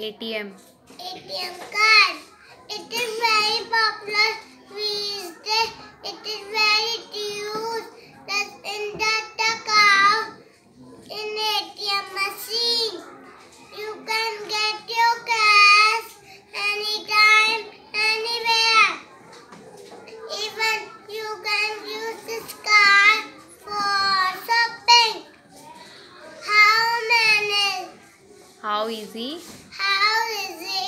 ATM. ATM card. It is very popular these days. It is How easy? How is